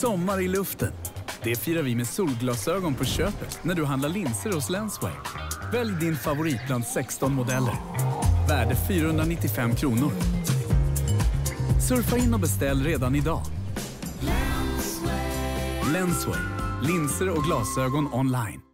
Sommar i luften. Det firar vi med solglasögon på köpet när du handlar linser hos Lensway. Välj din favorit bland 16 modeller. Värde 495 kronor. Surfa in och beställ redan idag. Lensway. Linser och glasögon online.